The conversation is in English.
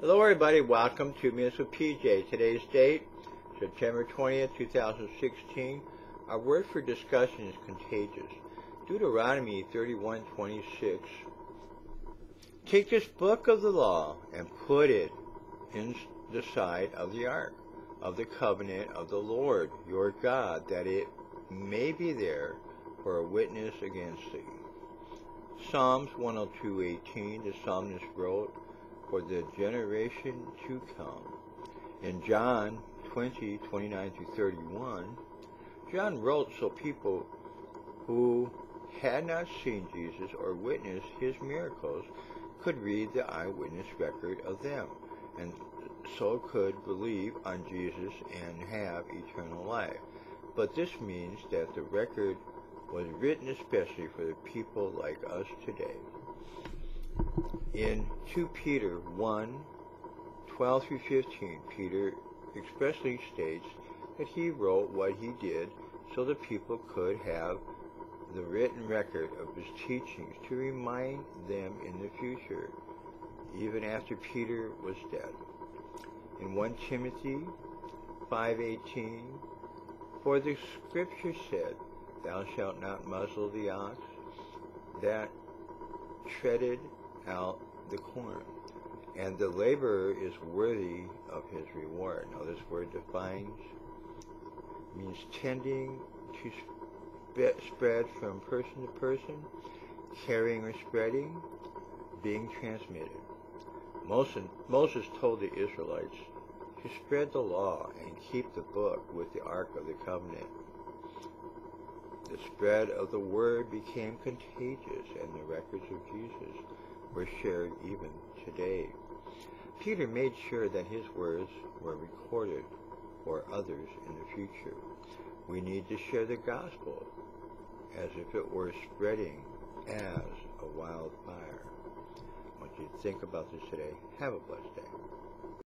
Hello everybody, welcome to Minutes with PJ. Today's date, September 20th, 2016. Our word for discussion is contagious. Deuteronomy 31:26. Take this book of the law and put it in the side of the ark of the covenant of the Lord your God, that it may be there for a witness against thee. Psalms 102:18. The psalmist wrote, "For the generation to come." In John 20:29 through 31, John wrote so people who had not seen Jesus or witnessed his miracles could read the eyewitness record of them, and so could believe on Jesus and have eternal life. But this means that the record was written especially for the people like us today. In 2 Peter 1, 12 through 15, Peter expressly states that he wrote what he did so the people could have the written record of his teachings to remind them in the future, even after Peter was dead. In 1 Timothy 5.18, For the scripture said, Thou shalt not muzzle the ox that treaded out the corn, and the laborer is worthy of his reward. Now this word defines means tending to spread from person to person, carrying or spreading, being transmitted. Moses, Moses told the Israelites to spread the law and keep the book with the Ark of the Covenant. The spread of the word became contagious, and the records of Jesus were shared even today. Peter made sure that his words were recorded for others in the future. We need to share the gospel as if it were spreading as a wildfire. I want you to think about this today. Have a blessed day.